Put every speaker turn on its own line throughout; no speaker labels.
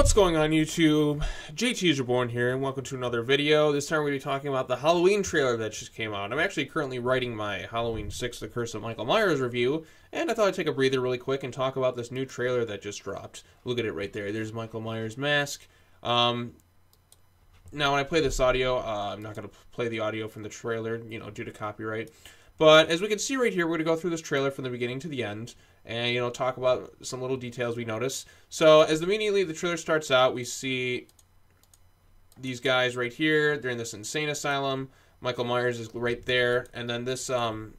What's going on YouTube? JT is reborn here and welcome to another video. This time we're going to be talking about the Halloween trailer that just came out. I'm actually currently writing my Halloween 6 The Curse of Michael Myers review and I thought I'd take a breather really quick and talk about this new trailer that just dropped. Look at it right there. There's Michael Myers' mask. Um, now when I play this audio, uh, I'm not going to play the audio from the trailer, you know, due to copyright. But as we can see right here, we're going to go through this trailer from the beginning to the end and you know talk about some little details we notice. So as immediately the trailer starts out, we see these guys right here. They're in this insane asylum. Michael Myers is right there, and then this um,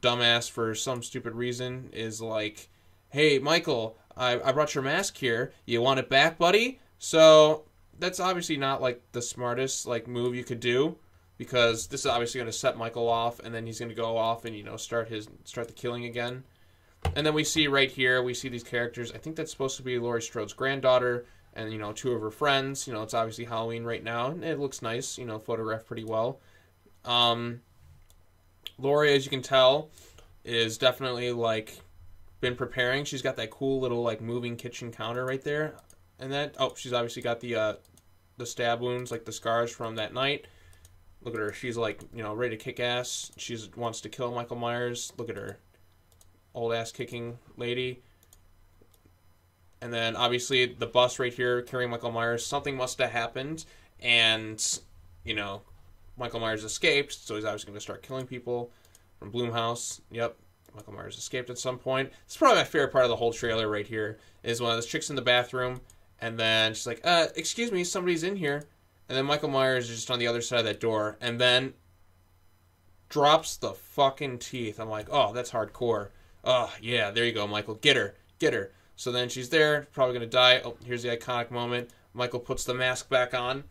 dumbass for some stupid reason is like, "Hey, Michael, I, I brought your mask here. You want it back, buddy?" So that's obviously not like the smartest like move you could do because this is obviously going to set Michael off, and then he's going to go off and you know start his start the killing again. And then we see right here, we see these characters. I think that's supposed to be Laurie Strode's granddaughter and, you know, two of her friends. You know, it's obviously Halloween right now, and it looks nice, you know, photographed pretty well. Um, Laurie, as you can tell, is definitely, like, been preparing. She's got that cool little, like, moving kitchen counter right there. And that, oh, she's obviously got the, uh, the stab wounds, like the scars from that night. Look at her. She's, like, you know, ready to kick ass. She wants to kill Michael Myers. Look at her old ass kicking lady. And then obviously the bus right here carrying Michael Myers. Something must have happened, and you know, Michael Myers escaped, so he's obviously going to start killing people from Blumhouse. Yep, Michael Myers escaped at some point. It's probably my favorite part of the whole trailer right here is one of those chicks in the bathroom, and then she's like, "Uh, excuse me, somebody's in here," and then Michael Myers is just on the other side of that door, and then drops the fucking teeth. I'm like, "Oh, that's hardcore." Oh, yeah, there you go, Michael. Get her. Get her. So then she's there, probably going to die. Oh, here's the iconic moment. Michael puts the mask back on.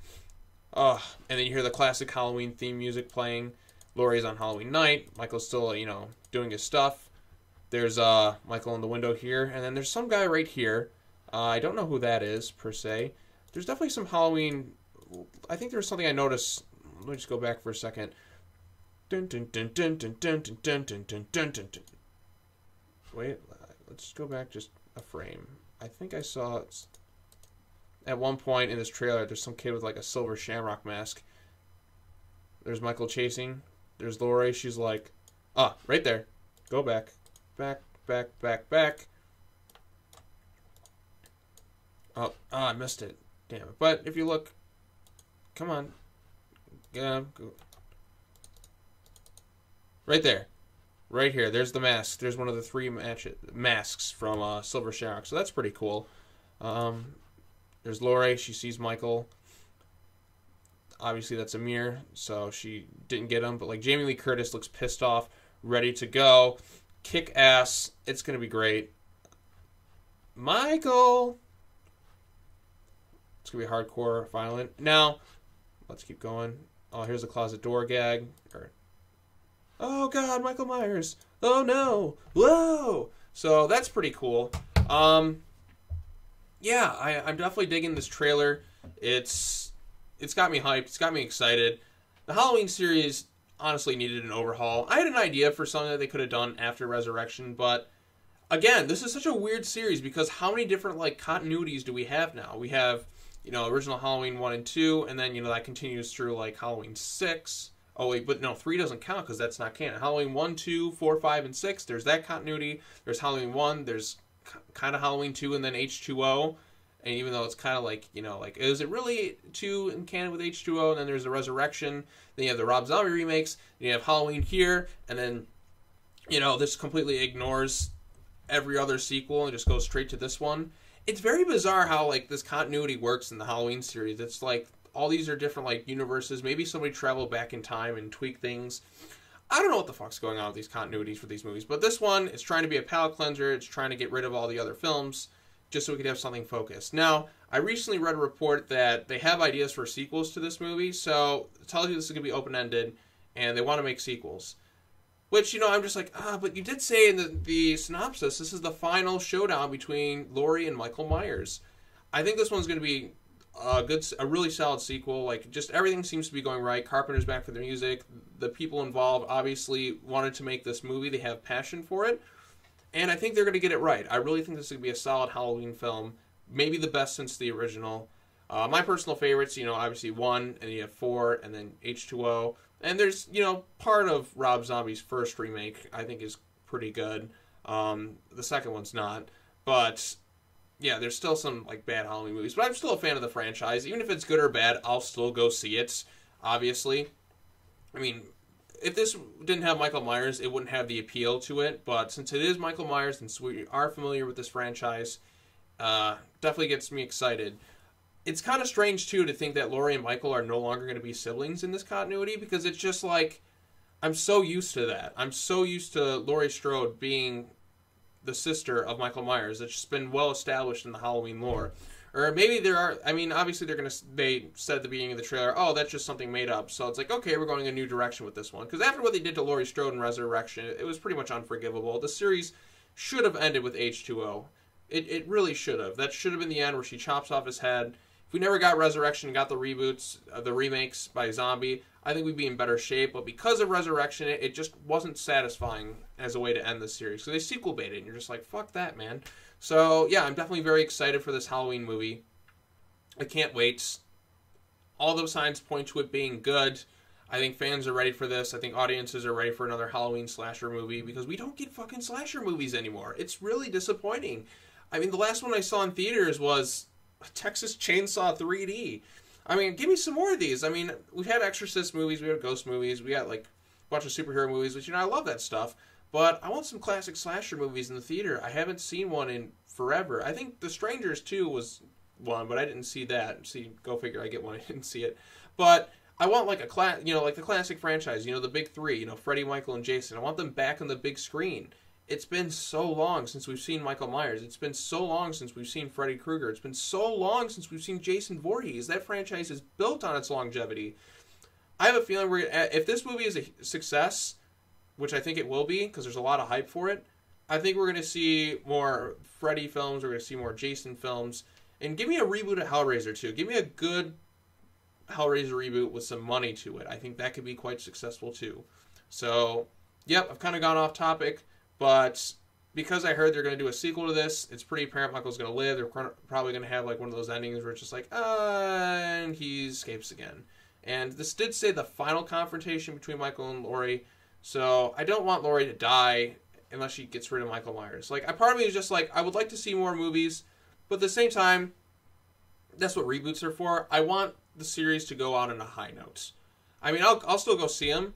Oh, and then you hear the classic Halloween theme music playing. Laurie's on Halloween night. Michael's still, you know, doing his stuff. There's uh, Michael in the window here. And then there's some guy right here. Uh, I don't know who that is, per se. There's definitely some Halloween... I think there's something I noticed... Let me just go back for a second. Wait, let's go back just a frame. I think I saw at one point in this trailer. There's some kid with like a silver shamrock mask. There's Michael chasing. There's Laurie. She's like, ah, right there. Go back, back, back, back, back. Oh, ah, I missed it. Damn it. But if you look, come on. Yeah, go. Right there right here. There's the mask. There's one of the three match- masks from uh, Silver Shamrock. So that's pretty cool. Um, there's Laurie. She sees Michael. Obviously, that's a mirror, so she didn't get him. But like Jamie Lee Curtis looks pissed off, ready to go, kick ass. It's gonna be great. Michael. It's gonna be hardcore, violent. Now, let's keep going. Oh, here's a closet door gag, or oh god, Michael Myers. Oh no, whoa. So that's pretty cool. Um, yeah, I, I'm definitely digging this trailer. It's it's got me hyped. It's got me excited. The Halloween series honestly needed an overhaul. I had an idea for something that they could have done after Resurrection, but again, this is such a weird series because how many different like continuities do we have now? We have you know original Halloween one and two, and then you know that continues through like Halloween six. Oh wait, but no, three doesn't count because that's not canon. Halloween one, two, four, five, and six. There's that continuity. There's Halloween one. There's kind of Halloween two, and then H two O. And even though it's kind of like you know, like is it really two in canon with H two O? And then there's the Resurrection. Then you have the Rob Zombie remakes. You have Halloween here, and then you know this completely ignores every other sequel and just goes straight to this one. It's very bizarre how like this continuity works in the Halloween series. It's like all these are different like universes. Maybe somebody traveled back in time and tweak things. I don't know what the fuck's going on with these continuities for these movies, but this one is trying to be a palate cleanser. It's trying to get rid of all the other films just so we could have something focused. Now, I recently read a report that they have ideas for sequels to this movie, so it tells you this is going to be open ended, and they want to make sequels. Which, you know, I'm just like, ah, but you did say in the, the synopsis this is the final showdown between Laurie and Michael Myers. I think this one's going to be a good, a really solid sequel. Like just everything seems to be going right. Carpenter's back for the music. The people involved obviously wanted to make this movie. They have passion for it, and I think they're going to get it right. I really think this is going to be a solid Halloween film maybe the best since the original. Uh, my personal favorites, you know, obviously one, and you have four, and then H2O. And there's, you know, part of Rob Zombie's first remake I think is pretty good. Um, the second one's not, but yeah, there's still some like bad Halloween movies. But I'm still a fan of the franchise, even if it's good or bad. I'll still go see it. Obviously, I mean, if this didn't have Michael Myers, it wouldn't have the appeal to it. But since it is Michael Myers, and we are familiar with this franchise, uh, definitely gets me excited. It's kind of strange too to think that Laurie and Michael are no longer going to be siblings in this continuity because it's just like I'm so used to that. I'm so used to Laurie Strode being the sister of Michael Myers. It's just been well established in the Halloween lore. Or maybe there are. I mean, obviously they're gonna. They said at the beginning of the trailer, "Oh, that's just something made up." So it's like, okay, we're going a new direction with this one. Because after what they did to Laurie Strode in Resurrection, it was pretty much unforgivable. The series should have ended with H two O. It it really should have. That should have been the end where she chops off his head. If we never got Resurrection, got the reboots, uh, the remakes by Zombie, I think we'd be in better shape. But because of Resurrection, it, it just wasn't satisfying as a way to end the series. So they sequel baited, and you're just like, fuck that, man. So yeah, I'm definitely very excited for this Halloween movie. I can't wait. All those signs point to it being good. I think fans are ready for this. I think audiences are ready for another Halloween slasher movie because we don't get fucking slasher movies anymore. It's really disappointing. I mean, the last one I saw in theaters was Texas Chainsaw 3D. I mean, give me some more of these. I mean, we've had Exorcist movies, we have ghost movies, we got like a bunch of superhero movies, which you know I love that stuff. But I want some classic slasher movies in the theater. I haven't seen one in forever. I think The Strangers too was one, but I didn't see that. See, go figure. I get one. I didn't see it, but I want like a class, you know, like the classic franchise. You know, the big three. You know, Freddy, Michael, and Jason. I want them back on the big screen. It's been so long since we've seen Michael Myers. It's been so long since we've seen Freddy Krueger. It's been so long since we've seen Jason Voorhees. That franchise is built on its longevity. I have a feeling we're if this movie is a success, which I think it will be because there's a lot of hype for it. I think we're going to see more Freddy films. We're going to see more Jason films, and give me a reboot of Hellraiser too. Give me a good Hellraiser reboot with some money to it. I think that could be quite successful too. So, yep, I've kind of gone off topic. But because I heard they're going to do a sequel to this, it's pretty apparent Michael's going to live. They're probably going to have like one of those endings where it's just like, uh, and he escapes again. And this did say the final confrontation between Michael and Laurie. So I don't want Laurie to die unless she gets rid of Michael Myers. Like, I part of me is just like, I would like to see more movies, but at the same time, that's what reboots are for. I want the series to go out on a high note. I mean, I'll, I'll still go see them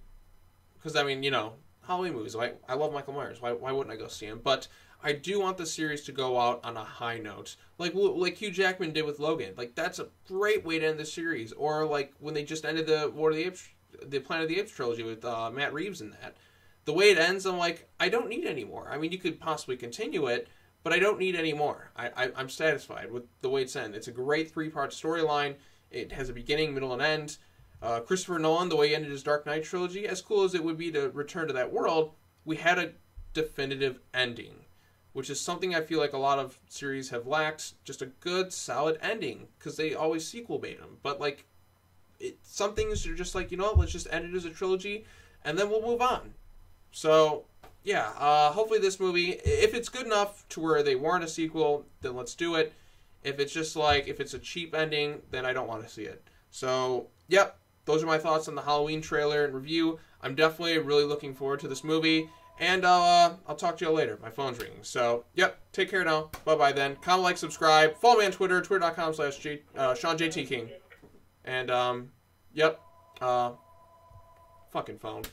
because I mean, you know, Halloween movies. I, I love Michael Myers. Why, why wouldn't I go see him? But I do want the series to go out on a high note, like like Hugh Jackman did with Logan. Like that's a great way to end the series. Or like when they just ended the War of the Apes, the Planet of the Apes trilogy with uh, Matt Reeves in that. The way it ends, I'm like, I don't need any more. I mean, you could possibly continue it, but I don't need any more. I, I I'm satisfied with the way it's ended. It's a great three part storyline. It has a beginning, middle, and end. Uh, Christopher Nolan, the way he ended his Dark Knight trilogy, as cool as it would be to return to that world, we had a definitive ending, which is something I feel like a lot of series have lacked. Just a good, solid ending, because they always sequel bait them. But like, it, some things are just like, you know what, let's just end it as a trilogy, and then we'll move on. So, yeah, uh, hopefully this movie, if it's good enough to where they warrant a sequel, then let's do it. If it's just like, if it's a cheap ending, then I don't want to see it. So, yep, those are my thoughts on the Halloween trailer and review. I'm definitely really looking forward to this movie. And I'll, uh, I'll talk to you later. My phone's ringing. So, yep, take care now. Bye-bye then. Comment, like, subscribe. Follow me on Twitter, twitter.com slash uh, Sean JT King. And, um, yep, uh, fucking phone.